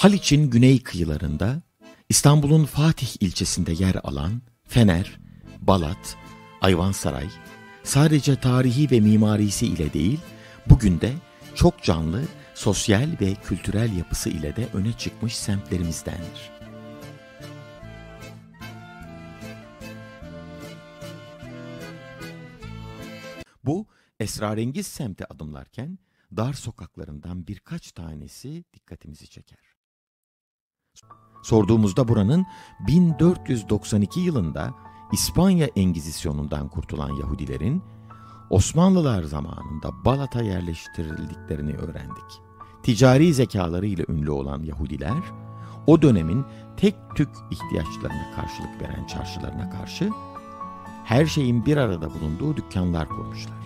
Haliç'in güney kıyılarında İstanbul'un Fatih ilçesinde yer alan Fener, Balat, Ayvansaray sadece tarihi ve mimarisi ile değil, bugün de çok canlı sosyal ve kültürel yapısı ile de öne çıkmış semtlerimizdendir. Bu esrarengiz semte adımlarken dar sokaklarından birkaç tanesi dikkatimizi çeker. Sorduğumuzda buranın 1492 yılında İspanya Engizisyonundan kurtulan Yahudilerin Osmanlılar zamanında Balat'a yerleştirildiklerini öğrendik. Ticari zekalarıyla ünlü olan Yahudiler, o dönemin tek tük ihtiyaçlarına karşılık veren çarşılarına karşı her şeyin bir arada bulunduğu dükkanlar kurmuşlar.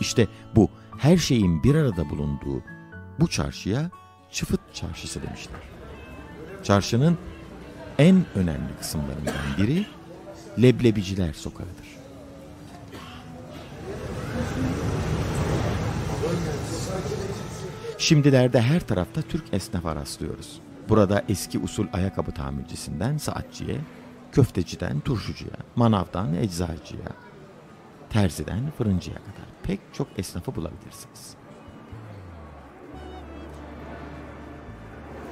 İşte bu her şeyin bir arada bulunduğu bu çarşıya Çıfıt Çarşısı demişler. Çarşının en önemli kısımlarından biri Leblebiciler Sokağı'dır. Şimdilerde her tarafta Türk esnafa rastlıyoruz. Burada eski usul ayakkabı tamircisinden saatçiye, köfteciden turşucuya, manavdan eczacıya, terziden fırıncıya kadar pek çok esnafı bulabilirsiniz.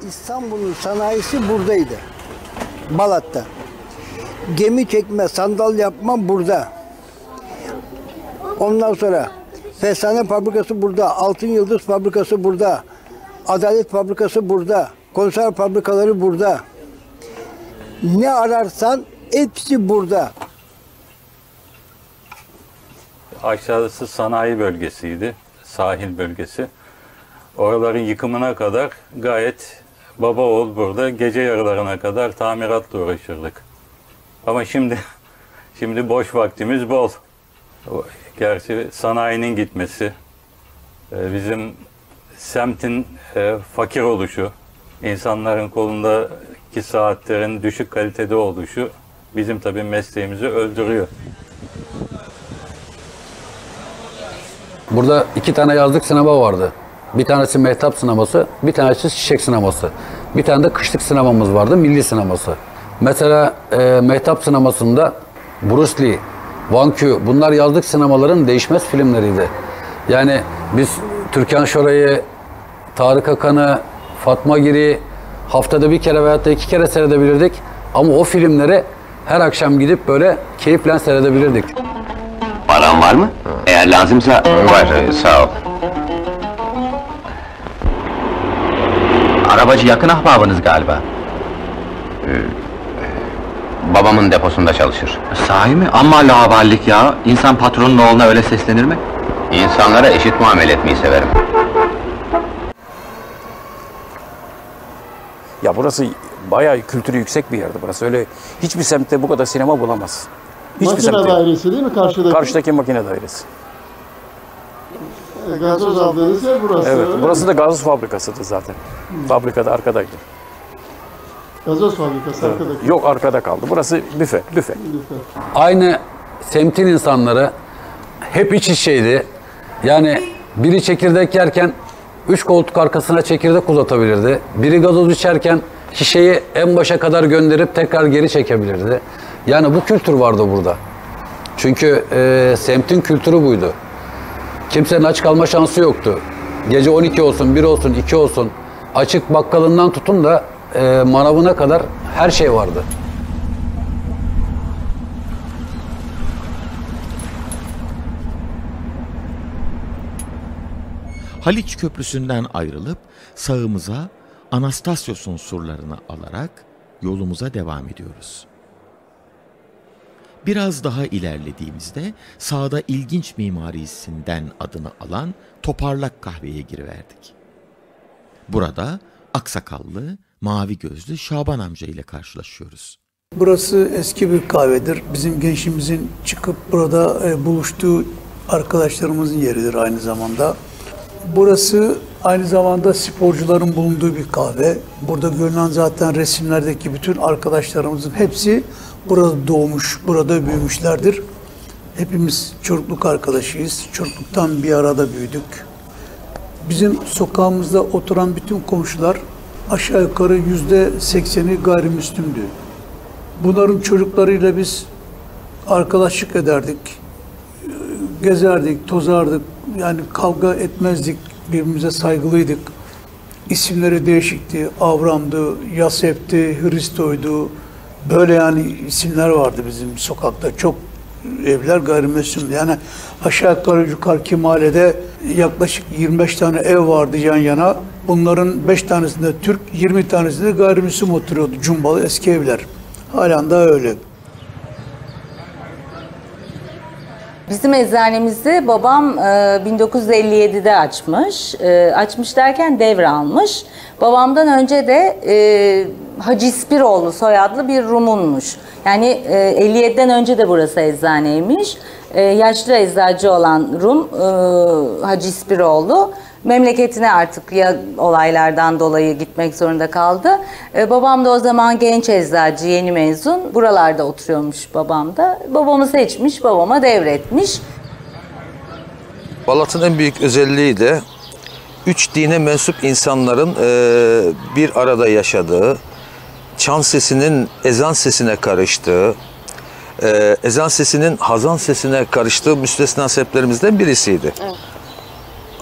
İstanbul'un sanayisi buradaydı. Balat'ta. Gemi çekme, sandal yapma burada. Ondan sonra Fesane fabrikası burada, Altın Yıldız fabrikası burada, Adalet fabrikası burada, konserve fabrikaları burada. Ne ararsan hepsi burada. Aşağısı sanayi bölgesiydi, sahil bölgesi. Oraların yıkımına kadar gayet baba oğul burada gece yarılarına kadar tamiratla uğraşırdık. Ama şimdi şimdi boş vaktimiz bol. Gerçi sanayinin gitmesi, e, bizim semtin e, fakir oluşu, insanların kolundaki saatlerin düşük kalitede oluşu bizim tabii mesleğimizi öldürüyor. Burada iki tane yazlık sinema vardı. Bir tanesi Mehtap sineması, bir tanesi Çiçek sineması. Bir tane de kışlık sinemamız vardı, Milli sineması. Mesela e, Mehtap sinemasında Bruce Lee, Van Q bunlar yazlık sinemaların değişmez filmleriydi. Yani biz Türkan Şoray'ı, Tarık Akan'ı, Fatma Giri haftada bir kere veyahut da iki kere seyredebilirdik. Ama o filmleri her akşam gidip böyle keyifle seyredebilirdik. Paran var mı? Eğer lazımsa... Var, sağ ol. Arabacı yakın ahbabınız galiba. Ee, babamın deposunda çalışır. Sahi mi? Amma lavallik ya. İnsan patronun oğluna öyle seslenir mi? İnsanlara eşit muamele etmeyi severim. Ya burası bayağı kültürü yüksek bir yerdi burası. Öyle hiçbir semtte bu kadar sinema bulamaz. Hiçbir Makine semtte. dairesi değil mi karşıdaki? Karşıdaki makine dairesi. E, Gazoz aldığınız yer burası. Evet, burası da gazoz fabrikasıdır zaten. Fabrikada arkadaydı. Gazoz fabrikası arkadaki. Yok arkada kaldı. Burası büfe, büfe. Aynı semtin insanları hep iç içeydi. Yani biri çekirdek yerken üç koltuk arkasına çekirdek uzatabilirdi. Biri gazoz içerken şişeyi en başa kadar gönderip tekrar geri çekebilirdi. Yani bu kültür vardı burada. Çünkü e, semtin kültürü buydu. Kimsenin aç kalma şansı yoktu. Gece 12 olsun, 1 olsun, 2 olsun açık bakkalından tutun da e, manavına kadar her şey vardı. Haliç Köprüsü'nden ayrılıp sağımıza Anastasios'un surlarını alarak yolumuza devam ediyoruz. Biraz daha ilerlediğimizde sağda ilginç mimarisinden adını alan Toparlak Kahve'ye giriverdik. Burada aksakallı, mavi gözlü Şaban amca ile karşılaşıyoruz. Burası eski bir kahvedir. Bizim gençliğimizin çıkıp burada e, buluştuğu arkadaşlarımızın yeridir aynı zamanda. Burası aynı zamanda sporcuların bulunduğu bir kahve. Burada görünen zaten resimlerdeki bütün arkadaşlarımızın hepsi burada doğmuş, burada büyümüşlerdir. Hepimiz çocukluk arkadaşıyız. Çocukluktan bir arada büyüdük. Bizim sokağımızda oturan bütün komşular aşağı yukarı yüzde sekseni gayrimüslimdi. Bunların çocuklarıyla biz arkadaşlık ederdik, gezerdik, tozardık, yani kavga etmezdik, birbirimize saygılıydık. İsimleri değişikti, Avram'dı, Yasep'ti, Hristo'ydu. Böyle yani isimler vardı bizim sokakta. Çok evler gayrimüslimdi. Yani aşağı yukarı yukarıki mahallede yaklaşık 25 tane ev vardı yan yana. Bunların 5 tanesinde Türk, 20 tanesinde gayrimüslim oturuyordu. Cumbalı eski evler. Halen daha öyle. Bizim eczanemizi babam e, 1957'de açmış. E, açmış derken devralmış. Babamdan önce de e, Hacı İspiroğlu soyadlı bir Rumunmuş. Yani e, 57'den önce de burası eczaneymiş. E, yaşlı eczacı olan Rum e, Hacı İspiroğlu memleketine artık ya olaylardan dolayı gitmek zorunda kaldı. E, babam da o zaman genç eczacı, yeni mezun. Buralarda oturuyormuş babam da. Babamı seçmiş, babama devretmiş. Balat'ın en büyük özelliği de üç dine mensup insanların eee, bir arada yaşadığı, çan sesinin ezan sesine karıştığı, eee, ezan sesinin hazan sesine karıştığı müstesna sebeplerimizden birisiydi.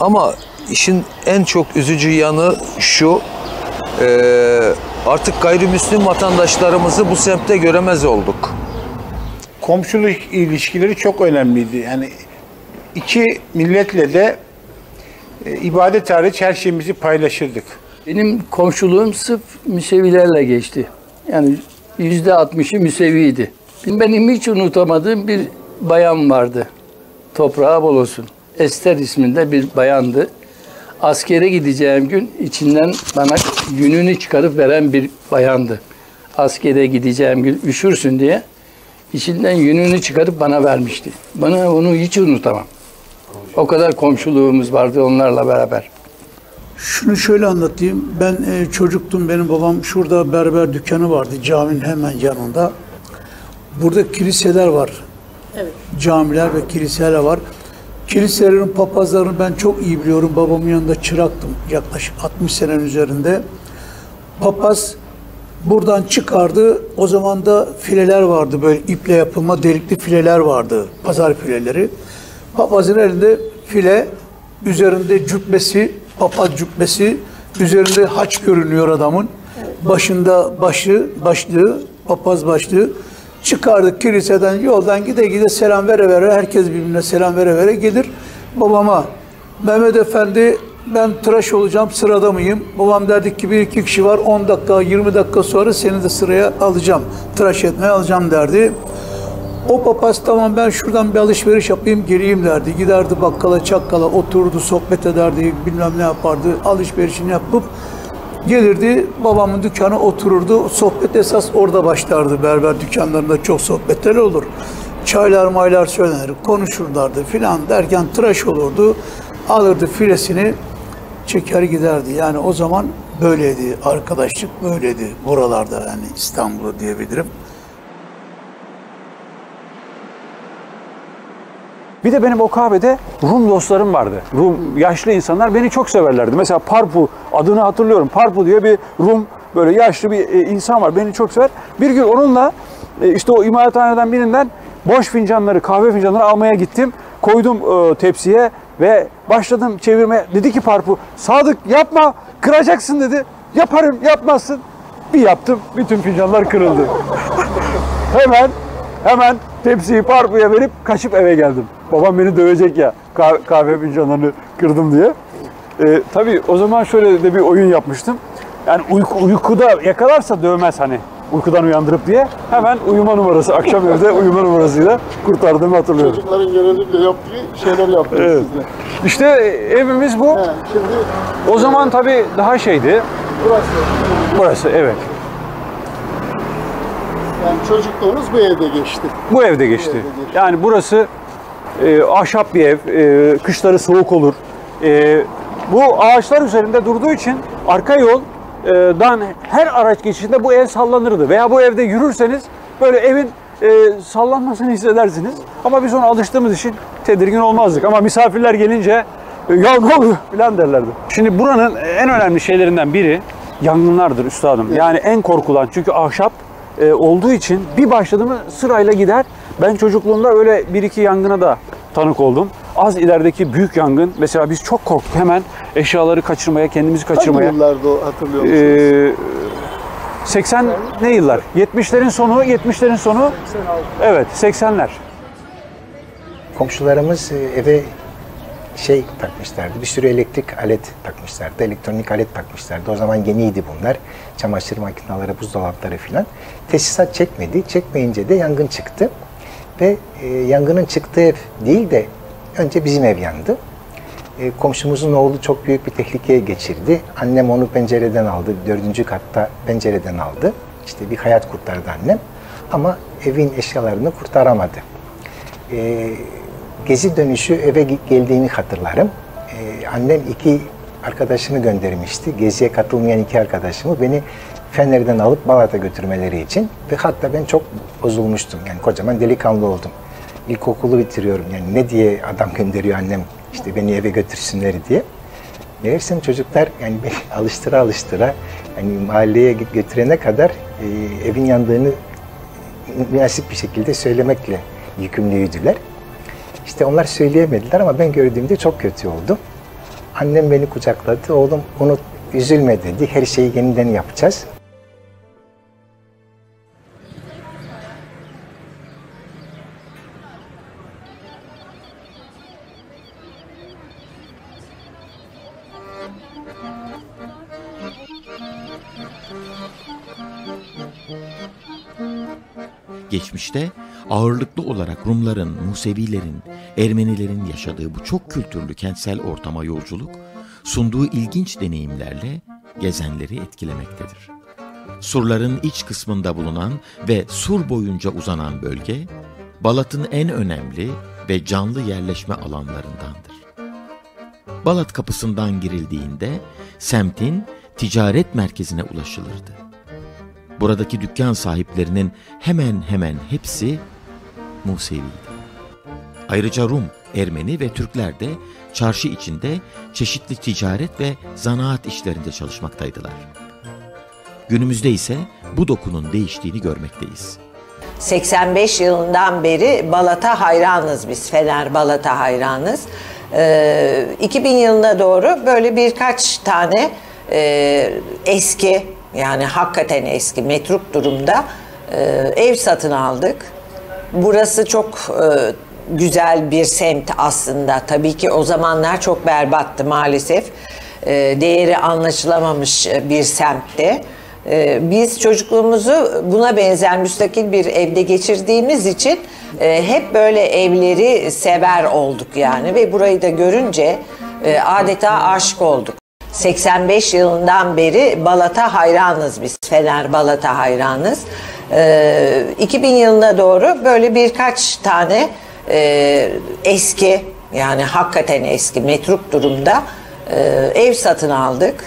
Ama işin en çok üzücü yanı şu, eee, artık gayrimüslim vatandaşlarımızı bu semtte göremez olduk. komşuluk ilişkileri çok önemliydi. Yani iki milletle de e, ibadet hariç her şeyimizi paylaşırdık. Benim komşuluğum sırf Müsevilerle geçti. Yani yüzde altmışı Müseviydi. Benim hiç unutamadığım bir bayan vardı. Toprağı bol olsun. Ester isminde bir bayandı. Askere gideceğim gün içinden bana yününü çıkarıp veren bir bayandı. Askere gideceğim gün üşürsün diye içinden yününü çıkarıp bana vermişti. Bana onu hiç unutamam. O kadar komşuluğumuz vardı onlarla beraber. Şunu şöyle anlatayım. Ben e, çocuktum. Benim babam şurada berber dükkanı vardı. Caminin hemen yanında. Burada kiliseler var. Evet. Camiler ve kiliseler var. Kiliselerin papazlarını ben çok iyi biliyorum. Babamın yanında çıraktım. Yaklaşık 60 senenin üzerinde. Papaz buradan çıkardı. O zaman da fileler vardı. Böyle iple yapılma delikli fileler vardı. Pazar fileleri. Papazın elinde file, üzerinde cübbesi, papaz cübbesi, üzerinde haç görünüyor adamın. Başında başı, başlığı, papaz başlığı. Çıkardık kiliseden, yoldan gide gide selam vere vere, herkes birbirine selam vere vere gelir. Babama, Mehmet Efendi ben tıraş olacağım, sırada mıyım? Babam derdik ki bir iki kişi var, 10 dakika, 20 dakika sonra seni de sıraya alacağım. Tıraş etmeye alacağım derdi. O papaz tamam ben şuradan bir alışveriş yapayım geleyim derdi. Giderdi bakkala çakkala otururdu sohbet ederdi bilmem ne yapardı alışverişini yapıp gelirdi babamın dükkanı otururdu. Sohbet esas orada başlardı berber dükkanlarında çok sohbetler olur. Çaylar maylar söylenir konuşurlardı filan derken tıraş olurdu. Alırdı filesini çeker giderdi. Yani o zaman böyleydi arkadaşlık böyleydi buralarda yani İstanbul'da diyebilirim. Bir de benim o kahvede Rum dostlarım vardı. Rum yaşlı insanlar beni çok severlerdi. Mesela Parpu adını hatırlıyorum. Parpu diye bir Rum böyle yaşlı bir e, insan var. Beni çok sever. Bir gün onunla e, işte o imalathaneden birinden boş fincanları, kahve fincanları almaya gittim. Koydum e, tepsiye ve başladım çevirmeye. Dedi ki Parpu, Sadık yapma, kıracaksın dedi. Yaparım, yapmazsın. Bir yaptım, bütün fincanlar kırıldı. hemen, hemen tepsiyi Parpu'ya verip kaçıp eve geldim. Babam beni dövecek ya kahve, kahve fincanlarını kırdım diye. Ee, tabii o zaman şöyle de bir oyun yapmıştım. Yani uyku, uykuda yakalarsa dövmez hani uykudan uyandırıp diye. Hemen uyuma numarası, akşam evde uyuma numarasıyla kurtardığımı hatırlıyorum. Çocukların genellikle yaptığı şeyler yaptınız Evet. siz de. İşte evimiz bu. He, şimdi O zaman tabii daha şeydi. burası. Burası evet. Yani çocukluğunuz bu evde geçti. Bu evde geçti. evde geçti. Yani burası e, ahşap bir ev. E, kışları soğuk olur. E, bu ağaçlar üzerinde durduğu için arka yoldan her araç geçişinde bu ev sallanırdı. Veya bu evde yürürseniz böyle evin e, sallanmasını hissedersiniz. Ama biz ona alıştığımız için tedirgin olmazdık. Ama misafirler gelince e, ya ne oluyor falan derlerdi. Şimdi buranın en önemli şeylerinden biri yangınlardır üstadım. Yani en korkulan çünkü ahşap e, olduğu için bir başladı mı sırayla gider. Ben çocukluğumda öyle bir iki yangına da tanık oldum. Az ilerideki büyük yangın mesela biz çok korktuk hemen eşyaları kaçırmaya, kendimizi kaçırmaya. Hangi yıllarda o hatırlıyor musunuz? Ee, 80 ne yıllar? 70'lerin sonu, 70'lerin sonu. Evet, 80'ler. Komşularımız e, eve şey takmışlardı. Bir sürü elektrik alet takmışlardı. Elektronik alet takmışlardı. O zaman yeniydi bunlar. Çamaşır makineleri, buzdolapları filan. Tesisat çekmedi. Çekmeyince de yangın çıktı. Ve e, yangının çıktığı ev değil de önce bizim ev yandı. E, komşumuzun oğlu çok büyük bir tehlikeye geçirdi. Annem onu pencereden aldı. Dördüncü katta pencereden aldı. İşte bir hayat kurtardı annem. Ama evin eşyalarını kurtaramadı. E, gezi dönüşü eve ge- geldiğini hatırlarım. E, annem iki arkadaşını göndermişti. Geziye katılmayan iki arkadaşımı beni Fener'den alıp Balat'a götürmeleri için. Ve hatta ben çok bozulmuştum. Yani kocaman delikanlı oldum. İlkokulu bitiriyorum. Yani ne diye adam gönderiyor annem işte beni eve götürsünler diye. Meğersem çocuklar yani beni alıştıra alıştıra yani mahalleye gö- götürene kadar e, evin yandığını münasip bir şekilde söylemekle yükümlüydüler. İşte onlar söyleyemediler ama ben gördüğümde çok kötü oldu. Annem beni kucakladı. Oğlum unut, üzülme dedi. Her şeyi yeniden yapacağız. Geçmişte ağırlıklı olarak Rumların, Musevilerin, Ermenilerin yaşadığı bu çok kültürlü kentsel ortama yolculuk, sunduğu ilginç deneyimlerle gezenleri etkilemektedir. Surların iç kısmında bulunan ve sur boyunca uzanan bölge, Balat'ın en önemli ve canlı yerleşme alanlarındandır. Balat kapısından girildiğinde semtin ticaret merkezine ulaşılırdı. Buradaki dükkan sahiplerinin hemen hemen hepsi Museviydi. Ayrıca Rum, Ermeni ve Türkler de çarşı içinde çeşitli ticaret ve zanaat işlerinde çalışmaktaydılar. Günümüzde ise bu dokunun değiştiğini görmekteyiz. 85 yılından beri Balat'a hayranız biz. Fener Balat'a hayranız. Ee, 2000 yılına doğru böyle birkaç tane e, eski yani hakikaten eski metruk durumda e, ev satın aldık. Burası çok e, güzel bir semt aslında. Tabii ki o zamanlar çok berbattı maalesef. E, değeri anlaşılamamış bir semtte. E, biz çocukluğumuzu buna benzer müstakil bir evde geçirdiğimiz için e, hep böyle evleri sever olduk yani ve burayı da görünce e, adeta aşık olduk. 85 yılından beri Balat'a hayranız biz. Fener Balat'a hayranız. Ee, 2000 yılına doğru böyle birkaç tane e, eski yani hakikaten eski metruk durumda e, ev satın aldık.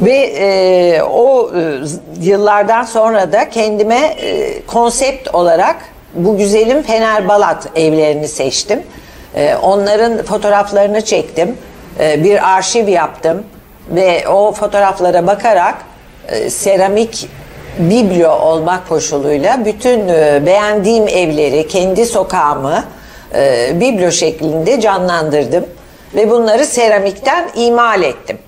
Ve e, o e, yıllardan sonra da kendime e, konsept olarak bu güzelim Fener Balat evlerini seçtim. E, onların fotoğraflarını çektim. E, bir arşiv yaptım ve o fotoğraflara bakarak e, seramik biblo olmak koşuluyla bütün e, beğendiğim evleri, kendi sokağımı e, biblo şeklinde canlandırdım ve bunları seramikten imal ettim.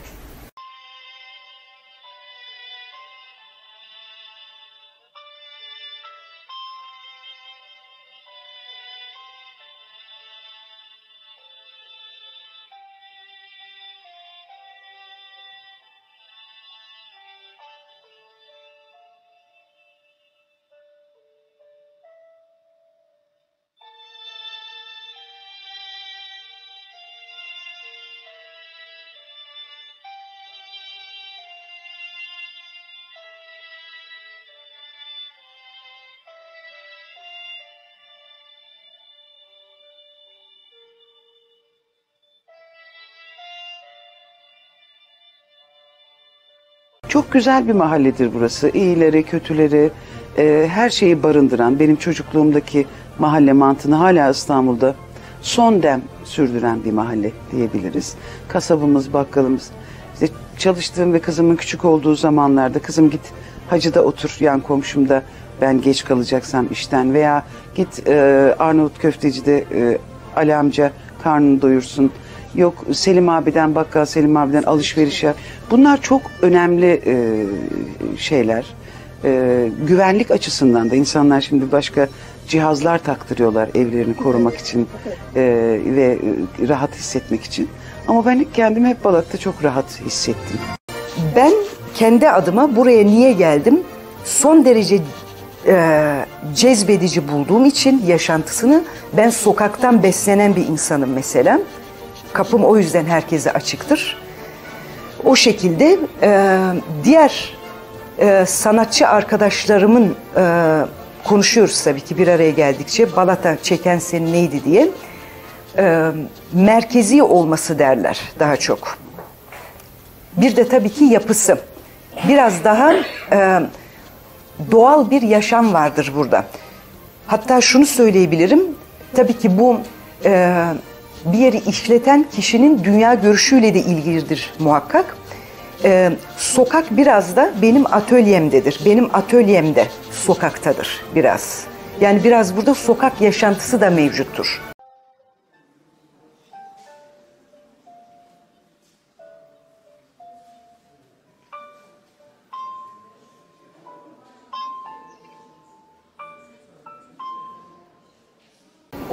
Çok güzel bir mahalledir burası. İyileri, kötüleri, e, her şeyi barındıran, benim çocukluğumdaki mahalle mantığını hala İstanbul'da son dem sürdüren bir mahalle diyebiliriz. Kasabımız, bakkalımız. İşte çalıştığım ve kızımın küçük olduğu zamanlarda kızım git hacıda otur yan komşumda ben geç kalacaksam işten veya git e, Arnavut köftecide e, Ali amca karnını doyursun. Yok Selim abiden bakkal Selim abiden alışveriş yap. Bunlar çok önemli e, şeyler. E, güvenlik açısından da insanlar şimdi başka cihazlar taktırıyorlar evlerini korumak için e, ve rahat hissetmek için. Ama ben kendimi hep Balat'ta çok rahat hissettim. Ben kendi adıma buraya niye geldim? Son derece e, cezbedici bulduğum için yaşantısını ben sokaktan beslenen bir insanım mesela. Kapım o yüzden herkese açıktır. O şekilde e, diğer e, sanatçı arkadaşlarımın e, konuşuyoruz tabii ki bir araya geldikçe Balata çeken senin neydi diye e, merkezi olması derler daha çok. Bir de tabii ki yapısı. Biraz daha e, doğal bir yaşam vardır burada. Hatta şunu söyleyebilirim. Tabii ki bu e, bir yeri işleten kişinin dünya görüşüyle de ilgilidir muhakkak. E, sokak biraz da benim atölyemdedir. Benim atölyemde sokaktadır biraz. Yani biraz burada sokak yaşantısı da mevcuttur.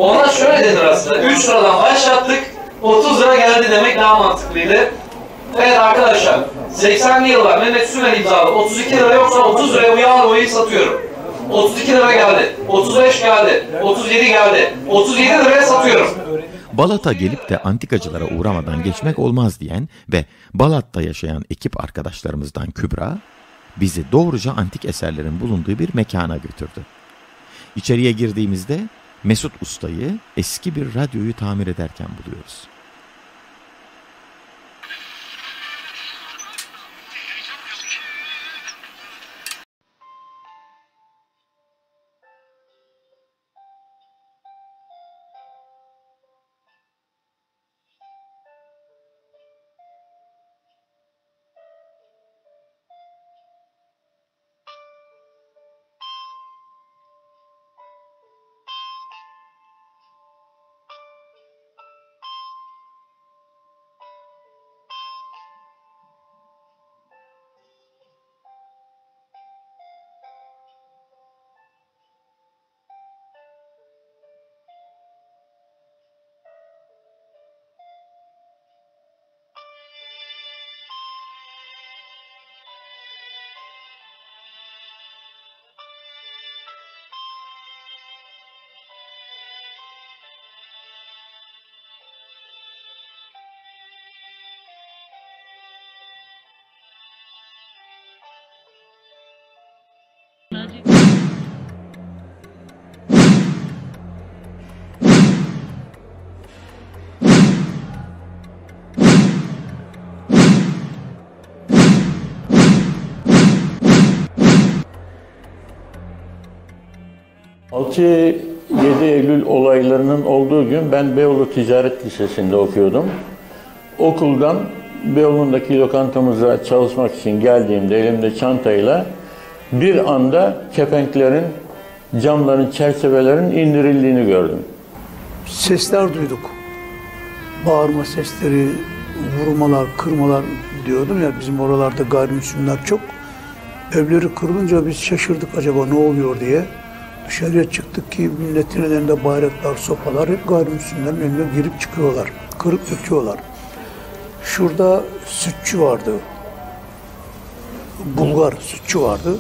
Ona şöyle denir aslında. 3 liradan başlattık, 30 lira geldi demek daha mantıklıydı. Evet arkadaşlar, 80'li yıllar Mehmet Sümer imzalı 32 lira yoksa 30 liraya bu yağ boyayı satıyorum. 32 lira geldi, 35 geldi, 37 geldi, 37 liraya satıyorum. Balat'a gelip de antikacılara uğramadan geçmek olmaz diyen ve Balat'ta yaşayan ekip arkadaşlarımızdan Kübra, bizi doğruca antik eserlerin bulunduğu bir mekana götürdü. İçeriye girdiğimizde Mesut Usta'yı eski bir radyoyu tamir ederken buluyoruz. ...6-7 Eylül olaylarının olduğu gün ben Beyoğlu Ticaret Lisesi'nde okuyordum. Okuldan Beyoğlu'ndaki lokantamıza çalışmak için geldiğimde elimde çantayla bir anda kepenklerin, camların, çerçevelerin indirildiğini gördüm. Sesler duyduk. Bağırma sesleri, vurmalar, kırmalar diyordum ya bizim oralarda gayrimüslimler çok. Evleri kırılınca biz şaşırdık acaba ne oluyor diye. Dışarıya çıktık ki milletin ellerinde bayraklar, sopalar hep gayrimüslimlerin eline girip çıkıyorlar. Kırıp döküyorlar. Şurada sütçü vardı. Bulgar sütçü vardı.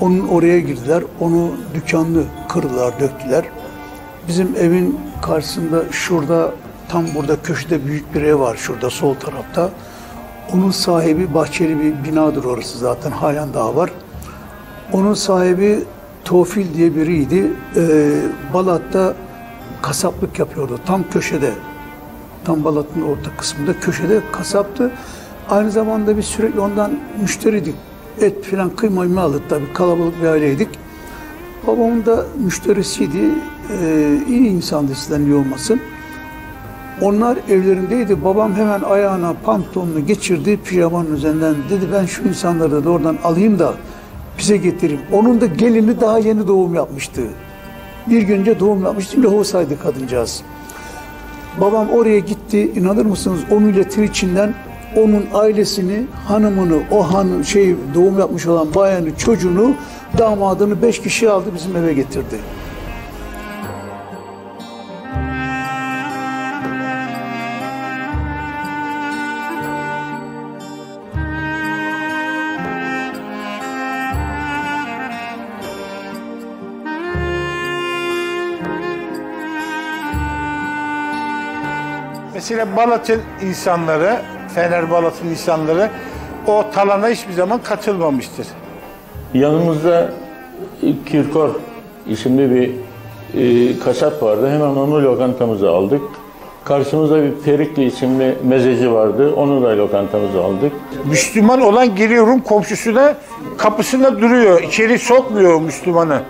Onun oraya girdiler. Onu dükkanını kırdılar, döktüler. Bizim evin karşısında şurada tam burada köşede büyük bir ev var şurada sol tarafta. Onun sahibi bahçeli bir binadır orası zaten halen daha var. Onun sahibi Tofil diye biriydi. Ee, Balat'ta kasaplık yapıyordu. Tam köşede. Tam Balat'ın orta kısmında köşede kasaptı. Aynı zamanda biz sürekli ondan müşteriydik. Et filan kıyma aldık tabii kalabalık bir aileydik. Babamın da müşterisiydi. Ee, iyi insandı sizden iyi olmasın. Onlar evlerindeydi. Babam hemen ayağına pantolonunu geçirdi pijamanın üzerinden. Dedi ben şu insanları da oradan alayım da bize getireyim. Onun da gelini daha yeni doğum yapmıştı. Bir gün önce doğum yapmıştı. Lohusaydı kadıncağız. Babam oraya gitti. İnanır mısınız? Onun ile içinden onun ailesini, hanımını, o han şey doğum yapmış olan bayanı, çocuğunu, damadını beş kişi aldı bizim eve getirdi. Mesela Balat'ın insanları, Fener Balat'ın insanları o talana hiçbir zaman katılmamıştır. Yanımızda Kirkor isimli bir e, kasap vardı. Hemen onu lokantamıza aldık. Karşımızda bir Perikli isimli mezeci vardı. Onu da lokantamıza aldık. Müslüman olan geliyor Rum komşusuna kapısında duruyor. İçeri sokmuyor Müslümanı.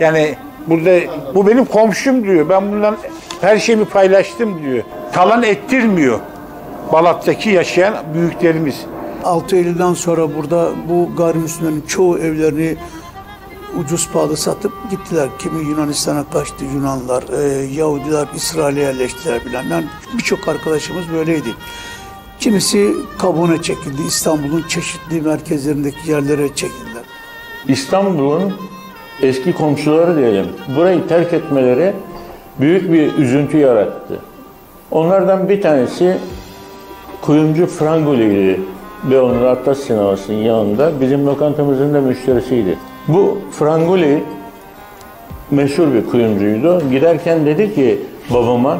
Yani burada bu benim komşum diyor. Ben bundan her şeyimi paylaştım diyor. Talan ettirmiyor. Balat'taki yaşayan büyüklerimiz. 6 Eylül'den sonra burada bu gayrimüslimlerin çoğu evlerini ucuz pahalı satıp gittiler. Kimi Yunanistan'a kaçtı Yunanlar, e, Yahudiler İsrail'e yerleştiler bilen. Yani birçok arkadaşımız böyleydi. Kimisi kabuğuna çekildi. İstanbul'un çeşitli merkezlerindeki yerlere çekildiler. İstanbul'un eski komşuları diyelim. Burayı terk etmeleri büyük bir üzüntü yarattı. Onlardan bir tanesi kuyumcu Frangoli'ydi. Beyoğlu'nun Atlas Sineması'nın yanında bizim lokantamızın da müşterisiydi. Bu Frangoli meşhur bir kuyumcuydu. Giderken dedi ki babama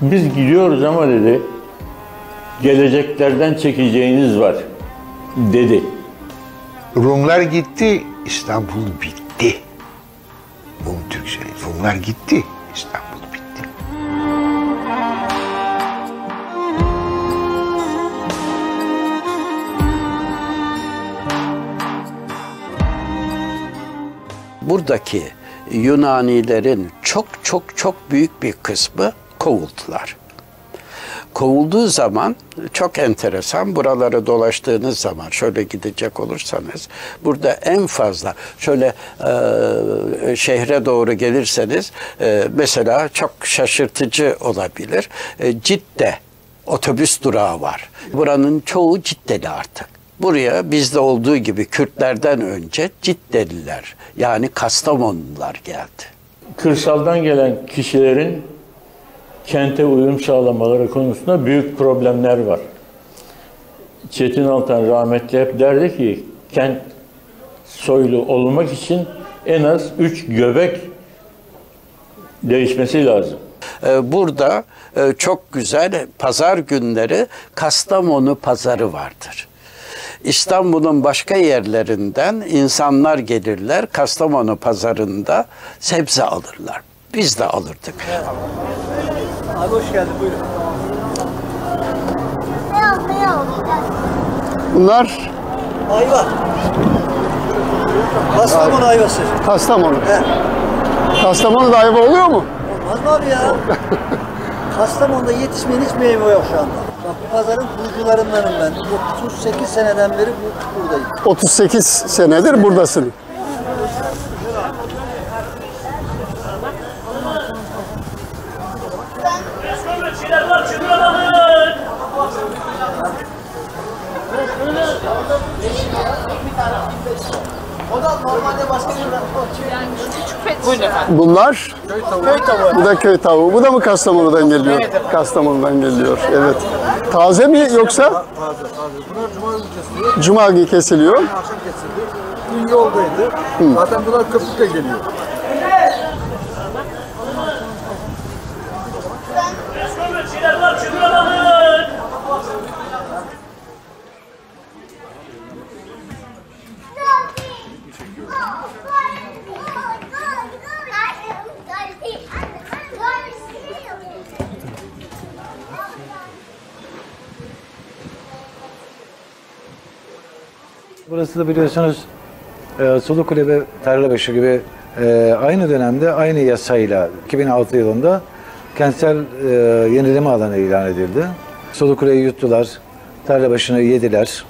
biz gidiyoruz ama dedi geleceklerden çekeceğiniz var dedi. Rumlar gitti, İstanbul bitti. Bu Türkçe. Rumlar gitti, İstanbul buradaki Yunanilerin çok çok çok büyük bir kısmı kovuldular. Kovulduğu zaman çok enteresan buraları dolaştığınız zaman şöyle gidecek olursanız burada en fazla şöyle e, şehre doğru gelirseniz e, mesela çok şaşırtıcı olabilir. E, Cidde otobüs durağı var. Buranın çoğu Ciddeli artık. Buraya bizde olduğu gibi Kürtlerden önce Ciddeliler yani Kastamonular geldi. Kırsaldan gelen kişilerin kente uyum sağlamaları konusunda büyük problemler var. Çetin Altan rahmetli hep derdi ki kent soylu olmak için en az üç göbek değişmesi lazım. Ee, Burada e, çok güzel pazar günleri Kastamonu pazarı vardır. İstanbul'un başka yerlerinden insanlar gelirler Kastamonu pazarında sebze alırlar. Biz de alırdık. Abi hoş geldin buyurun. Bunlar Ayva. Kastamonu ayvası. Kastamonu. He. Kastamonu'da ayva oluyor mu? Olmaz mı abi ya? Kastamonu'da yetişmeyen hiç meyve yok şu anda. Bak bu pazarın kurucularındanım ben. 38 seneden beri bu, buradayım. 38 senedir buradasın. O da normalde başka yerden. Buyurun efendim. Bunlar Köy tavuğu. bu da köy tavuğu. Bu da mı Kastamonu'dan geliyor? Kastamonu'dan geliyor. Evet. Taze mi yoksa Taze taze. Bunlar cuma günü kesiliyor. cuma günü kesiliyor? Akşam kesildi. Dün yoldaydı. Hı. Zaten bunlar köpükle geliyor. Burası da biliyorsunuz e, Sulu Kule ve Tarlabaşı gibi e, aynı dönemde aynı yasayla 2006 yılında kentsel e, yenileme alanı ilan edildi. Sulukule'yi yuttular, tarla başını yediler.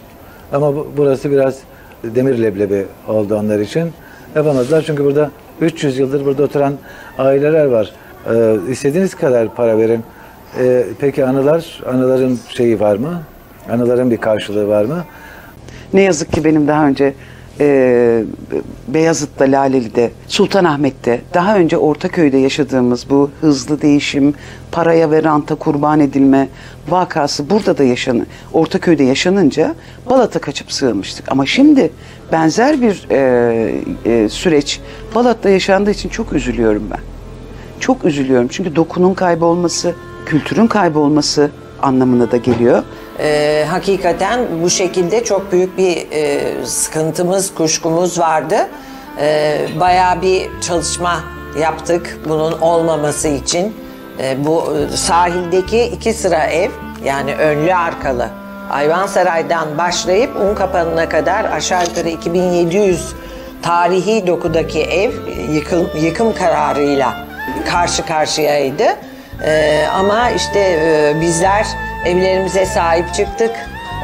Ama bu- burası biraz demir leblebi oldu onlar için. Yapamadılar çünkü burada 300 yıldır burada oturan aileler var. E, istediğiniz kadar para verin. E, peki anılar, anıların şeyi var mı? Anıların bir karşılığı var mı? Ne yazık ki benim daha önce e, Beyazıt'ta, Laleli'de, Sultanahmet'te, daha önce Ortaköy'de yaşadığımız bu hızlı değişim, paraya ve ranta kurban edilme vakası burada da yaşanı, Ortaköy'de yaşanınca Balat'a kaçıp sığınmıştık. Ama şimdi benzer bir e, e, süreç Balat'ta yaşandığı için çok üzülüyorum ben. Çok üzülüyorum çünkü dokunun kaybolması, kültürün kaybolması anlamına da geliyor. Ee, hakikaten bu şekilde çok büyük bir e, sıkıntımız, kuşkumuz vardı. Ee, bayağı bir çalışma yaptık bunun olmaması için. Ee, bu e, sahildeki iki sıra ev yani önlü arkalı Ayvansaray'dan başlayıp Unkapanı'na kadar aşağı yukarı 2700 tarihi dokudaki ev yıkım, yıkım kararıyla karşı karşıyaydı. Ee, ama işte e, bizler evlerimize sahip çıktık.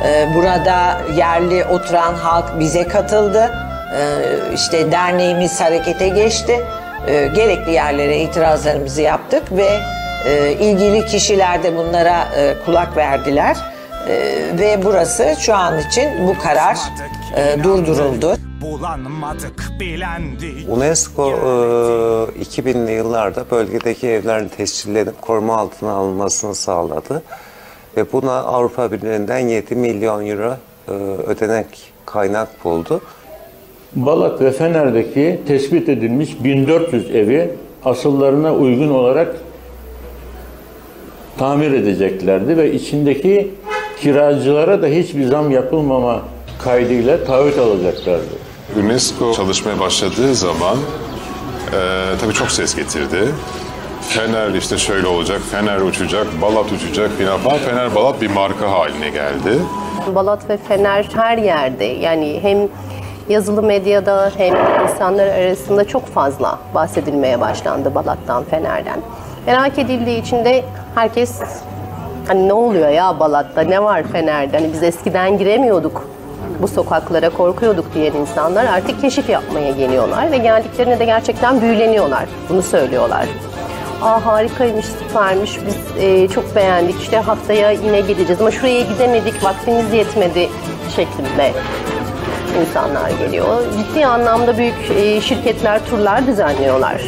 Ee, burada yerli oturan halk bize katıldı. Ee, işte derneğimiz harekete geçti. Ee, gerekli yerlere itirazlarımızı yaptık ve e, ilgili kişiler de bunlara e, kulak verdiler. Ve burası şu an için bu karar e, durduruldu. Bulanmadık. UNESCO e, 2000'li yıllarda bölgedeki evlerin tescillenip koruma altına alınmasını sağladı. Ve buna Avrupa Birliği'nden 7 milyon euro e, ödenek kaynak buldu. Balat ve Fener'deki tespit edilmiş 1400 evi asıllarına uygun olarak tamir edeceklerdi ve içindeki kiracılara da hiçbir zam yapılmama kaydıyla taahhüt alacaklardı. UNESCO çalışmaya başladığı zaman e, tabii çok ses getirdi. Fener işte şöyle olacak, Fener uçacak, Balat uçacak filan falan. Fener Balat bir marka haline geldi. Balat ve Fener her yerde yani hem yazılı medyada hem insanlar arasında çok fazla bahsedilmeye başlandı Balat'tan, Fener'den. Merak edildiği için de herkes hani ne oluyor ya Balat'ta ne var Fener'de hani biz eskiden giremiyorduk bu sokaklara korkuyorduk diyen insanlar artık keşif yapmaya geliyorlar ve geldiklerinde de gerçekten büyüleniyorlar. Bunu söylüyorlar. Aa harikaymış, süpermiş, biz e, çok beğendik, işte haftaya yine gideceğiz ama şuraya gidemedik, vaktimiz yetmedi şeklinde insanlar geliyor. Ciddi anlamda büyük e, şirketler turlar düzenliyorlar.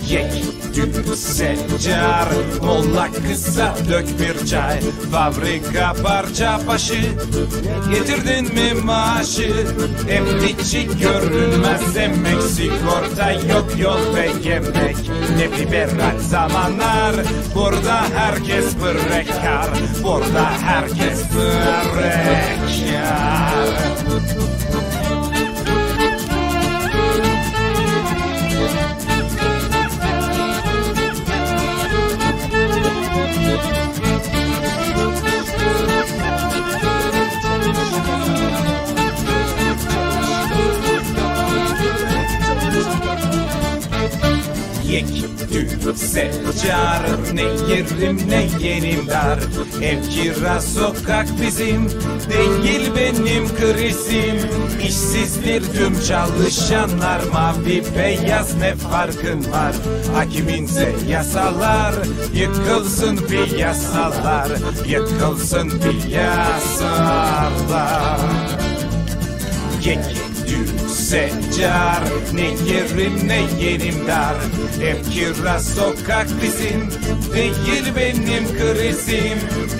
Yek sencar Molla kısa dök bir çay. Fabrika parça başı. Getirdin mi maaşı? Hep içi görünmez emek Sigorta yok yol ve yemek. Ne liberal zamanlar. Burada herkes brekar Burada herkes brekar Düğü secar Ne yerim ne yerim dar Ev kira sokak bizim Değil benim krizim İşsizdir tüm çalışanlar Mavi beyaz ne farkın var? Hakiminse yasalar Yıkılsın piyasalar Yıkılsın piyasalar Yek secar Ne yerim ne yerim dar. Ev kira sokak bizim Değil benim krizim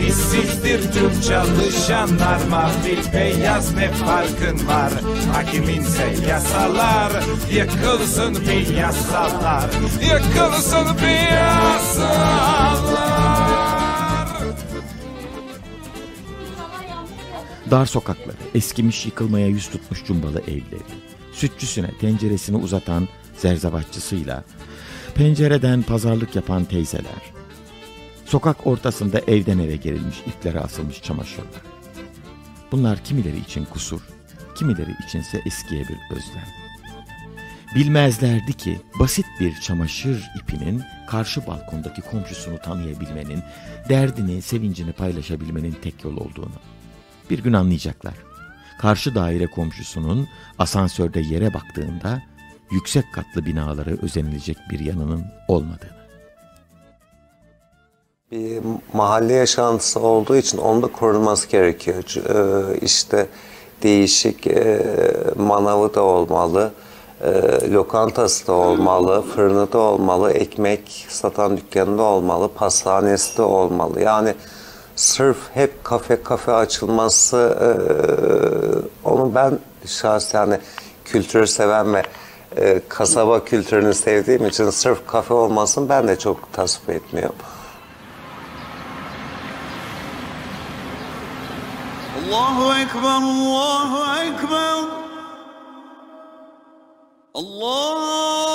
İşsizdir tüm çalışanlar Mavi beyaz ne farkın var? Hakiminse yasalar Yıkılsın piyasalar. Yıkılsın piyasalar. Dar sokakları, eskimiş yıkılmaya yüz tutmuş cumbalı evleri, sütçüsüne tenceresini uzatan zerzavatçısıyla, pencereden pazarlık yapan teyzeler, sokak ortasında evden eve gerilmiş iplere asılmış çamaşırlar. Bunlar kimileri için kusur, kimileri içinse eskiye bir özlem. Bilmezlerdi ki basit bir çamaşır ipinin karşı balkondaki komşusunu tanıyabilmenin, derdini, sevincini paylaşabilmenin tek yol olduğunu. Bir gün anlayacaklar. Karşı daire komşusunun asansörde yere baktığında yüksek katlı binaları özenilecek bir yanının olmadığını. bir mahalle yaşantısı olduğu için onu da korunması gerekiyor. E, İşte değişik e, manavı da olmalı, e, lokantası da olmalı, fırını da olmalı, ekmek satan dükkanı da olmalı, pastanesi de olmalı. Yani sırf hep kafe kafe açılması e, onu ben şahsen yani kültürü seven ve e, kasaba kültürünü sevdiğim için sırf kafe olmasın ben de çok tasvip etmiyorum. Allahu Ekber, Allahu Ekber. Allahu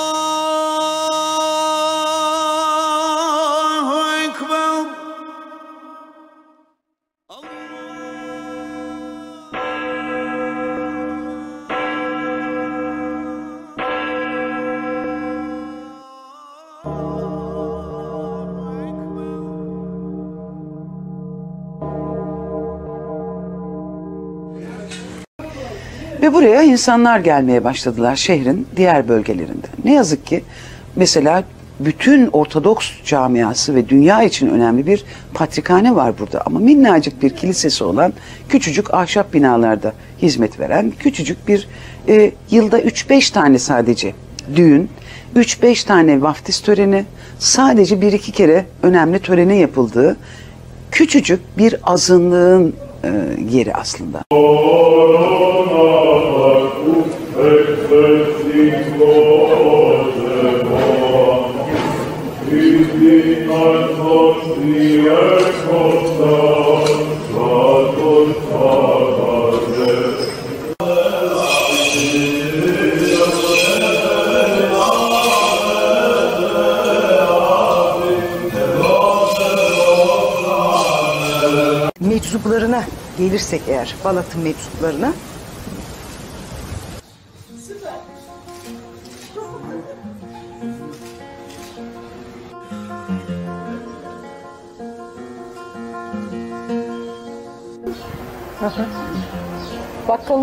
Ve buraya insanlar gelmeye başladılar şehrin diğer bölgelerinden. Ne yazık ki mesela bütün Ortodoks camiası ve dünya için önemli bir patrikhane var burada. Ama minnacık bir kilisesi olan küçücük ahşap binalarda hizmet veren küçücük bir e, yılda 3-5 tane sadece düğün, 3-5 tane vaftiz töreni, sadece bir iki kere önemli töreni yapıldığı küçücük bir azınlığın e, yeri aslında. Meczuplarına gelirsek eğer, Balat'ın meczuplarına.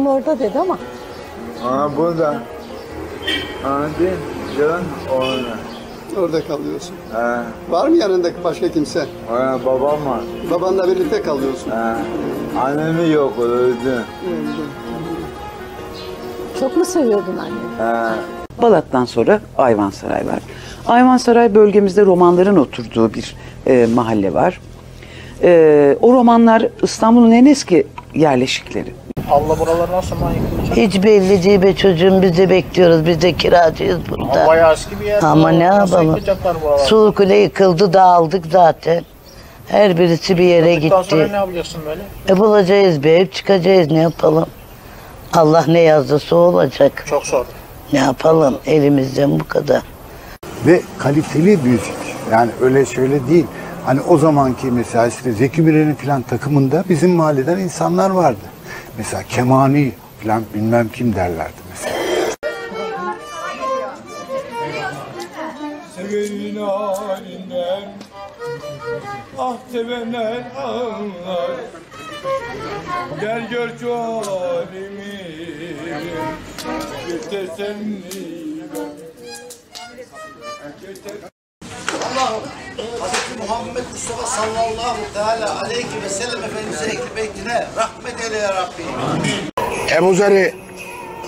Orada dedi ama. Aa burada. Aa değil. Orada. Orada kalıyorsun. He. Var mı yanında başka kimse? He, babam var. Babanla birlikte kalıyorsun. He. Annemi yok öldü. Çok mu seviyordun anne? He. Balat'tan sonra Ayvansaray var. Ayvansaray bölgemizde romanların oturduğu bir e, mahalle var. E, o romanlar İstanbul'un en eski yerleşikleri. Allah buraları nasıl yıkılacak? Hiç belli değil be çocuğum biz de bekliyoruz. Biz de kiracıyız burada. Ama bayağı eski bir yer. Ama ne yapalım? Sulu Kule yıkıldı dağıldık zaten. Her birisi bir yere sonra gitti. ne yapacaksın böyle? E bulacağız bir ev çıkacağız ne yapalım? Allah ne yazdıysa o olacak. Çok zor. Ne yapalım elimizden bu kadar. Ve kaliteli müzik. Yani öyle şöyle değil. Hani o zamanki mesela işte Zeki Müren'in falan takımında bizim mahalleden insanlar vardı. Mesela kemani falan bilmem kim derlerdi mesela. Sevenin halinden Ah sevenler ağlar Gel gör şu halimi Bir teselli ver. Allah Hz. Muhammed Mustafa sallallahu teala aleyhi ve sellem Efendimiz'e ehli beytine rahmet eyle ya Rabbi. Ebu Zer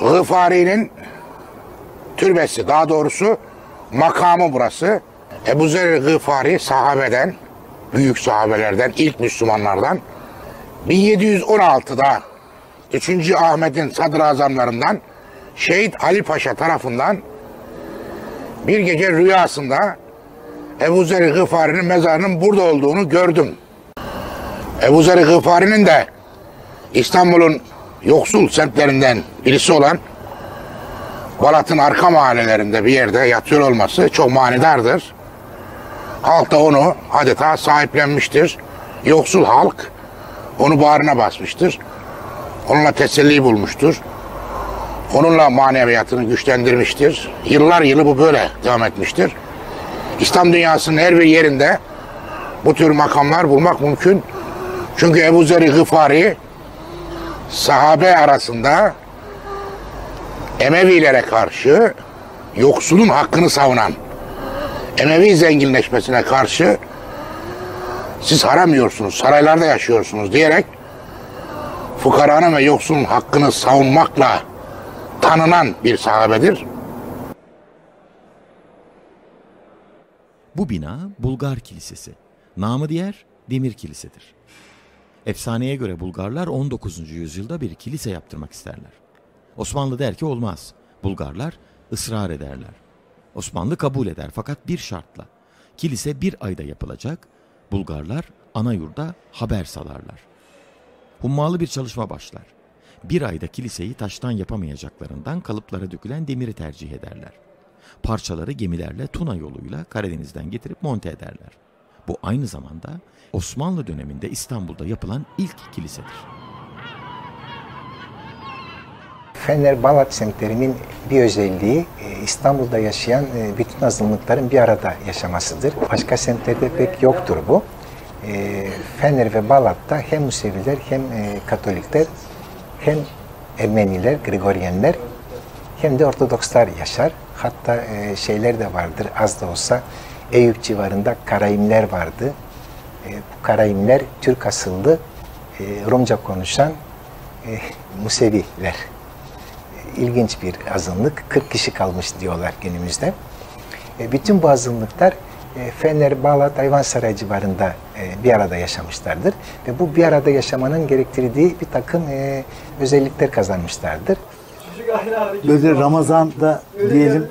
Gıfari'nin türbesi, daha doğrusu makamı burası. Ebu Zer Gıfari sahabeden, büyük sahabelerden, ilk Müslümanlardan 1716'da 3. Ahmet'in sadrazamlarından Şehit Ali Paşa tarafından bir gece rüyasında Ebu Zer Gıfari'nin mezarının burada olduğunu gördüm. Ebu Zer Gıfari'nin de İstanbul'un yoksul semtlerinden birisi olan Balat'ın arka mahallelerinde bir yerde yatıyor olması çok manidardır. Halk da onu adeta sahiplenmiştir. Yoksul halk onu bağrına basmıştır. Onunla teselli bulmuştur. onunla maneviyatını güçlendirmiştir. Yıllar yılı bu böyle devam etmiştir. İslam dünyasının her bir yerinde bu tür makamlar bulmak mümkün. Çünkü Ebu Zer-i Gıfari sahabe arasında Emevilere karşı yoksulun hakkını savunan, Emevi zenginleşmesine karşı siz haram yiyorsunuz, saraylarda yaşıyorsunuz diyerek fukaranın ve yoksulun hakkını savunmakla tanınan bir sahabedir. Bu bina Bulgar Kilisesi. Namı diğer Demir Kilisedir. Efsaneye göre Bulgarlar 19. yüzyılda bir kilise yaptırmak isterler. Osmanlı der ki olmaz. Bulgarlar ısrar ederler. Osmanlı kabul eder fakat bir şartla. Kilise bir ayda yapılacak. Bulgarlar ana yurda haber salarlar. Hummalı bir çalışma başlar. Bir ayda kiliseyi taştan yapamayacaklarından kalıplara dökülen demiri tercih ederler. Parçaları gemilerle Tuna yoluyla Karadeniz'den getirip monte ederler. Bu aynı zamanda Osmanlı döneminde İstanbul'da yapılan ilk kilisedir. Fener Balat semtlerinin bir özelliği e, İstanbul'da yaşayan e, bütün azınlıkların bir arada yaşamasıdır. Başka semtlerde pek yoktur bu. E, Fener ve Balat'ta hem Museviler hem Katolikler hem Ermeniler, Grigoryenler hem de Ortodokslar yaşar. Hatta şeyler de vardır az da olsa Eyüp civarında Karayimler vardı. Bu Karayimler Türk asıllı Rumca konuşan Museviler ilginç bir azınlık. 40 kişi kalmış diyorlar günümüzde. E, bütün bu azınlıklar e, Fener, Bağlat, Hayvansaray civarında e, bir arada yaşamışlardır. Ve bu bir arada yaşamanın gerektirdiği bir takım e, özellikler kazanmışlardır. Böyle Ramazan'da diyelim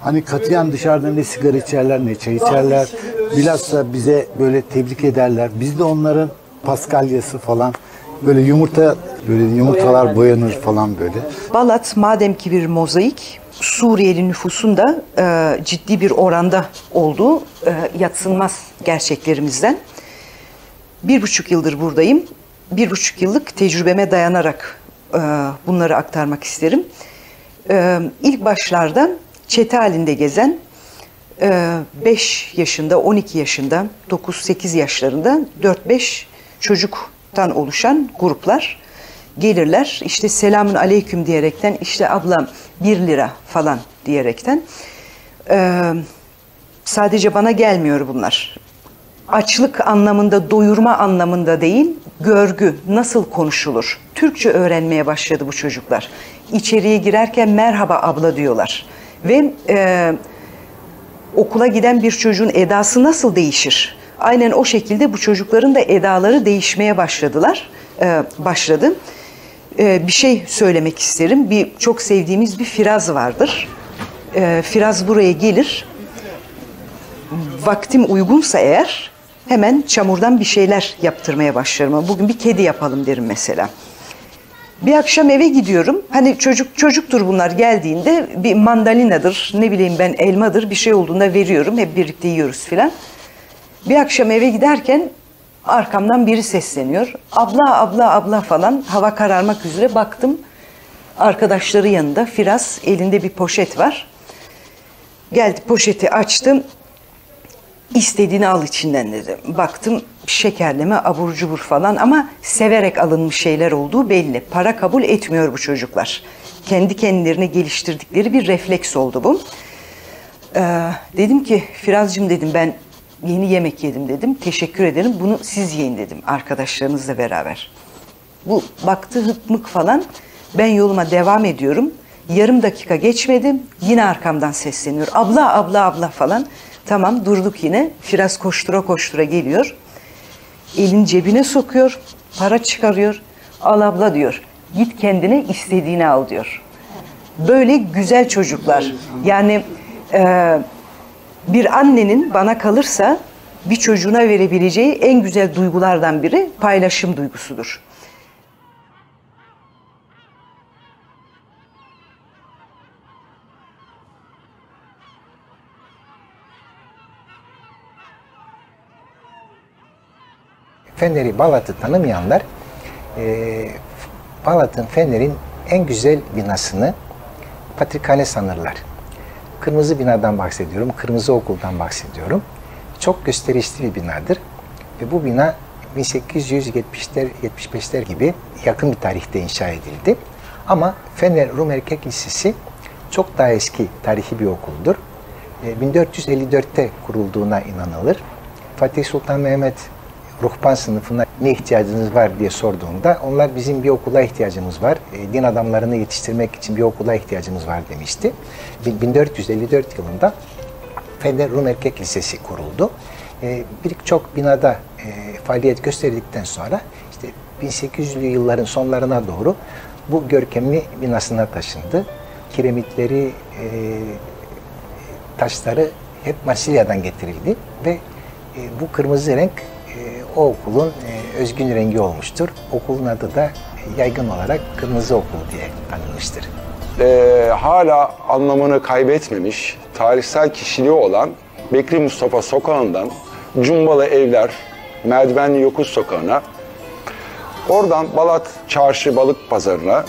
hani katiyen dışarıda ne sigara içerler ne çay içerler. Bilhassa bize böyle tebrik ederler. Biz de onların paskalyası falan böyle yumurta böyle yumurtalar boyanır falan böyle. Balat madem ki bir mozaik Suriyeli nüfusun da e, ciddi bir oranda olduğu e, yatsınmaz gerçeklerimizden. Bir buçuk yıldır buradayım. Bir buçuk yıllık tecrübeme dayanarak bunları aktarmak isterim. E, ilk başlarda çete halinde gezen 5 e, yaşında, 12 yaşında, 9-8 yaşlarında 4-5 çocuktan oluşan gruplar gelirler. İşte selamün aleyküm diyerekten işte ablam bir lira falan diyerekten. Ee, sadece bana gelmiyor bunlar. Açlık anlamında, doyurma anlamında değil, görgü, nasıl konuşulur? Türkçe öğrenmeye başladı bu çocuklar. İçeriye girerken merhaba abla diyorlar. Ve e, okula giden bir çocuğun edası nasıl değişir? Aynen o şekilde bu çocukların da edaları değişmeye başladılar, e, başladı e, bir şey söylemek isterim. Bir çok sevdiğimiz bir Firaz vardır. E, Firaz buraya gelir. Vaktim uygunsa eğer hemen çamurdan bir şeyler yaptırmaya başlarım. Bugün bir kedi yapalım derim mesela. Bir akşam eve gidiyorum. Hani çocuk çocuktur bunlar geldiğinde bir mandalinadır, ne bileyim ben elmadır bir şey olduğunda veriyorum. Hep birlikte yiyoruz filan. Bir akşam eve giderken Arkamdan biri sesleniyor. Abla abla abla falan hava kararmak üzere baktım. Arkadaşları yanında Firaz elinde bir poşet var. Geldi poşeti açtım. İstediğini al içinden dedi. Baktım şekerleme abur cubur falan ama severek alınmış şeyler olduğu belli. Para kabul etmiyor bu çocuklar. Kendi kendilerine geliştirdikleri bir refleks oldu bu. Ee, dedim ki Firazcığım dedim ben yeni yemek yedim dedim. Teşekkür ederim. Bunu siz yiyin dedim arkadaşlarınızla beraber. Bu baktı hıkmık falan. Ben yoluma devam ediyorum. Yarım dakika geçmedi. Yine arkamdan sesleniyor. Abla abla abla falan. Tamam durduk yine. Firaz koştura koştura geliyor. Elin cebine sokuyor. Para çıkarıyor. Al abla diyor. Git kendine istediğini al diyor. Böyle güzel çocuklar. Yani e, bir annenin bana kalırsa bir çocuğuna verebileceği en güzel duygulardan biri paylaşım duygusudur. Fener'i, Balat'ı tanımayanlar e, Balat'ın Fener'in en güzel binasını patrikhane sanırlar. Kırmızı binadan bahsediyorum, kırmızı okuldan bahsediyorum. Çok gösterişli bir binadır. Ve bu bina 1870'ler, 75'ler gibi yakın bir tarihte inşa edildi. Ama Fener Rum Erkek Lisesi çok daha eski tarihi bir okuldur. E, 1454'te kurulduğuna inanılır. Fatih Sultan Mehmet ruhban sınıfına ne ihtiyacınız var diye sorduğunda onlar bizim bir okula ihtiyacımız var, e, din adamlarını yetiştirmek için bir okula ihtiyacımız var demişti. 1454 yılında Fener Rum Erkek Lisesi kuruldu. E, Birçok binada e, faaliyet gösterdikten sonra işte 1800'lü yılların sonlarına doğru bu görkemli binasına taşındı. Kiremitleri, e, taşları hep Marsilya'dan getirildi ve bu kırmızı renk o okulun e, özgün rengi olmuştur. Okulun adı da yaygın olarak Kırmızı Okul diye tanınmıştır. Ee, hala anlamını kaybetmemiş, tarihsel kişiliği olan Bekri Mustafa Sokağı'ndan Cumbalı Evler, Merdivenli Yokuş Sokağı'na, oradan Balat Çarşı Balık Pazarı'na,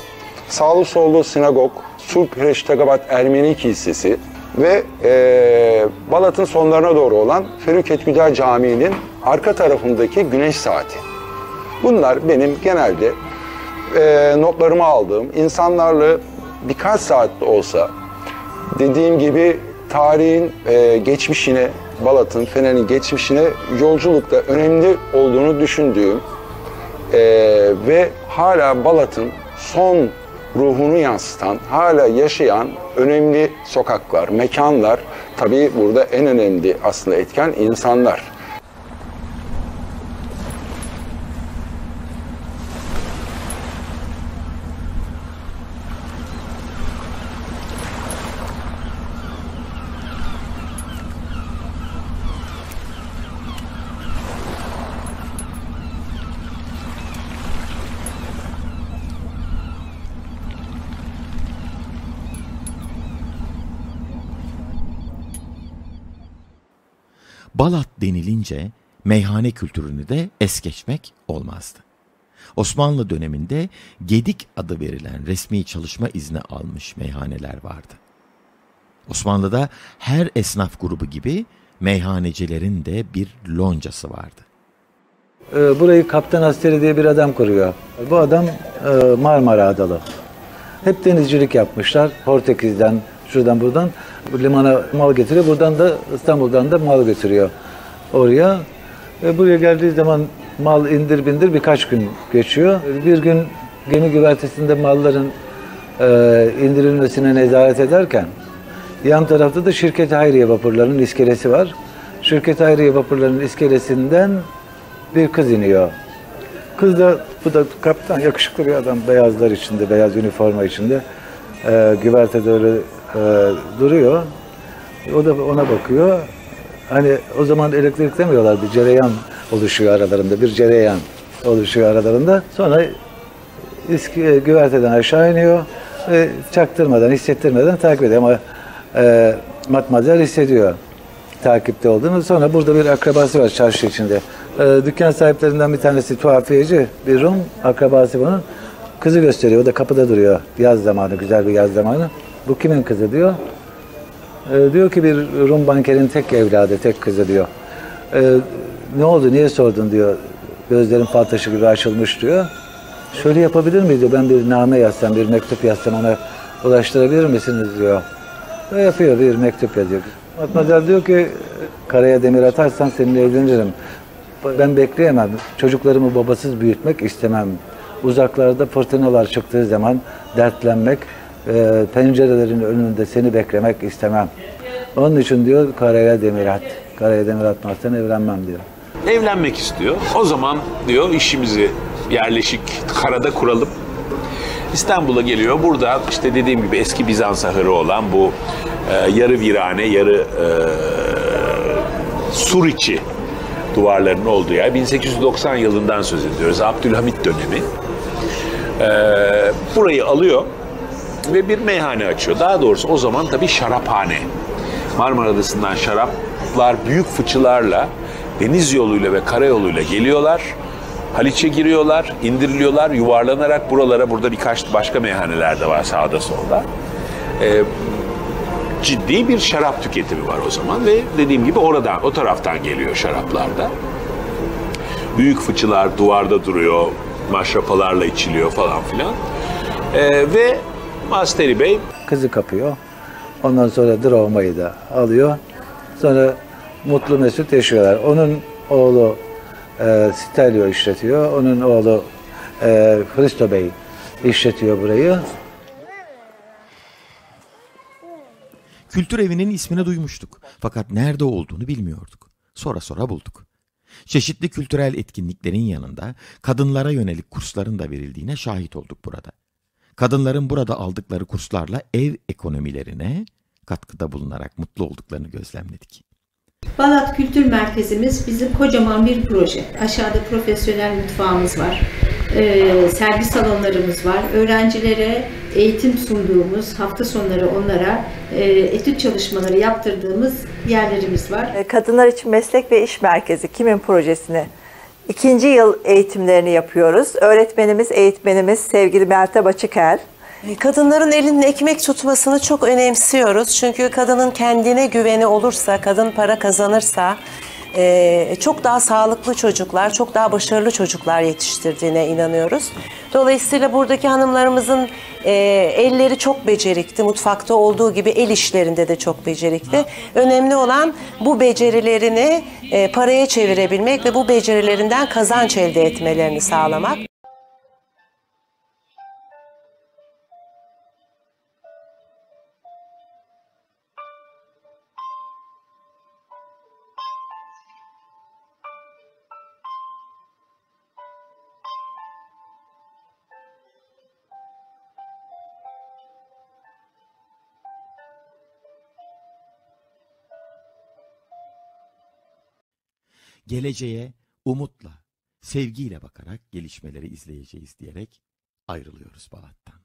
sağlı sollu sinagog, Sulp Reştegabat Ermeni Kilisesi ve e, Balat'ın sonlarına doğru olan Feruket Güder Camii'nin arka tarafındaki güneş saati. Bunlar benim genelde e, notlarımı aldığım, insanlarla birkaç saat de olsa dediğim gibi tarihin e, geçmişine, Balat'ın, Fener'in geçmişine yolculukta önemli olduğunu düşündüğüm e, ve hala Balat'ın son ruhunu yansıtan, hala yaşayan önemli sokaklar, mekanlar, tabii burada en önemli aslında etken insanlar. Balat denilince meyhane kültürünü de es geçmek olmazdı. Osmanlı döneminde Gedik adı verilen resmi çalışma izni almış meyhaneler vardı. Osmanlı'da her esnaf grubu gibi meyhanecilerin de bir loncası vardı. Ee, Burayı Kaptan Asteri diye bir adam kuruyor. Bu adam e, Marmara Adalı. Hep denizcilik yapmışlar. Portekiz'den, şuradan buradan bu limana mal getiriyor. Buradan da İstanbul'dan da mal getiriyor oraya. Ve buraya geldiği zaman mal indir bindir birkaç gün geçiyor. Bir gün gemi güvertesinde malların e, indirilmesine nezaret ederken yan tarafta da Şirket Hayriye vapurlarının iskelesi var. Şirket Hayriye vapurlarının iskelesinden bir kız iniyor. Kız da bu da kaptan yakışıklı bir adam beyazlar içinde, beyaz üniforma içinde. E, güvertede öyle e, duruyor. O da ona bakıyor. Hani o zaman elektrik demiyorlar bir cereyan oluşuyor aralarında. Bir cereyan oluşuyor aralarında. Sonra iski, e, güverteden aşağı iniyor ve çaktırmadan, hissettirmeden takip ediyor. Ama e, matmazel hissediyor takipte olduğunu. Sonra burada bir akrabası var çarşı içinde. E, dükkan sahiplerinden bir tanesi tuhafiyeci, bir Rum akrabası bunun. Kızı gösteriyor. O da kapıda duruyor. Yaz zamanı, güzel bir yaz zamanı. Bu kimin kızı diyor. E, diyor ki bir Rum bankerin tek evladı, tek kızı diyor. E, ne oldu, niye sordun diyor. Gözlerin fal taşı gibi açılmış diyor. Şöyle yapabilir miyiz diyor. Ben bir name yazsam, bir mektup yazsam ona ulaştırabilir misiniz diyor. O yapıyor, bir mektup yazıyor. Matmazel diyor ki karaya demir atarsan seninle evlenirim. Ben bekleyemem. Çocuklarımı babasız büyütmek istemem. Uzaklarda fırtınalar çıktığı zaman dertlenmek, pencerelerin önünde seni beklemek istemem. Onun için diyor karaya demir at. Karaya demir atmazsan evlenmem diyor. Evlenmek istiyor. O zaman diyor işimizi yerleşik karada kuralım. İstanbul'a geliyor. Burada işte dediğim gibi eski Bizans ahırı olan bu e, yarı virane, yarı e, sur içi duvarlarının olduğu yer. 1890 yılından söz ediyoruz. Abdülhamit dönemi. E, burayı alıyor ve bir meyhane açıyor. Daha doğrusu o zaman tabii şaraphane. Marmara Adası'ndan şaraplar büyük fıçılarla deniz yoluyla ve karayoluyla geliyorlar. Haliç'e giriyorlar, indiriliyorlar, yuvarlanarak buralara, burada birkaç başka meyhaneler de var sağda solda. E, ciddi bir şarap tüketimi var o zaman ve dediğim gibi oradan, o taraftan geliyor şaraplarda. Büyük fıçılar duvarda duruyor, maşrapalarla içiliyor falan filan. E, ve Masteri Bey Kızı kapıyor. Ondan sonra Drovma'yı da alıyor. Sonra mutlu mesut yaşıyorlar. Onun oğlu e, Stelio işletiyor. Onun oğlu e, Hristo Bey işletiyor burayı. Kültür evinin ismini duymuştuk. Fakat nerede olduğunu bilmiyorduk. Sonra sonra bulduk. Çeşitli kültürel etkinliklerin yanında kadınlara yönelik kursların da verildiğine şahit olduk burada. Kadınların burada aldıkları kurslarla ev ekonomilerine katkıda bulunarak mutlu olduklarını gözlemledik. Balat Kültür Merkezimiz bizim kocaman bir proje. Aşağıda profesyonel mutfağımız var. Ee, sergi salonlarımız var. Öğrencilere eğitim sunduğumuz, hafta sonları onlara e, etüt çalışmaları yaptırdığımız yerlerimiz var. E, Kadınlar için Meslek ve İş Merkezi kimin projesini? İkinci yıl eğitimlerini yapıyoruz. Öğretmenimiz, eğitmenimiz sevgili Meltem Açıkel. Kadınların elinin ekmek tutmasını çok önemsiyoruz. Çünkü kadının kendine güveni olursa, kadın para kazanırsa e, çok daha sağlıklı çocuklar, çok daha başarılı çocuklar yetiştirdiğine inanıyoruz. Dolayısıyla buradaki hanımlarımızın e, elleri çok becerikli. Mutfakta olduğu gibi el işlerinde de çok becerikli. Önemli olan bu becerilerini e, paraya çevirebilmek ve bu becerilerinden kazanç elde etmelerini sağlamak. Geleceğe umutla, sevgiyle bakarak gelişmeleri izleyeceğiz diyerek ayrılıyoruz Balat'tan.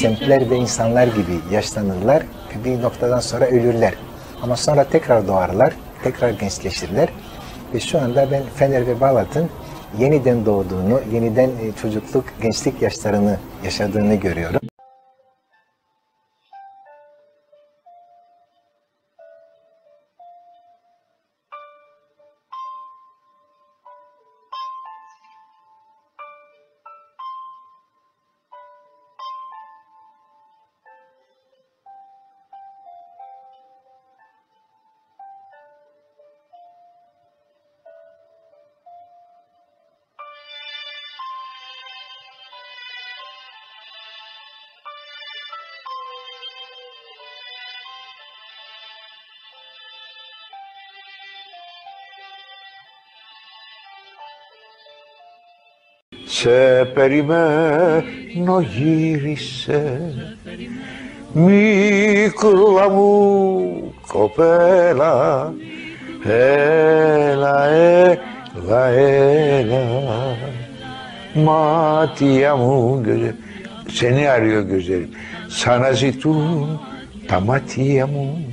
Semtler ve insanlar gibi yaşlanırlar bir noktadan sonra ölürler. Ama sonra tekrar doğarlar, tekrar gençleşirler. Ve şu anda ben Fener ve Balat'ın yeniden doğduğunu, yeniden e, çocukluk, gençlik yaşlarını yaşadığını görüyorum. Σε περιμένω γύρισε. Μικρούλα μου κοπέλα Έλα, έλα, έλα. Μάτια μου gözlerim Seni arıyor gözlerim Sana zitun ta μάτια μου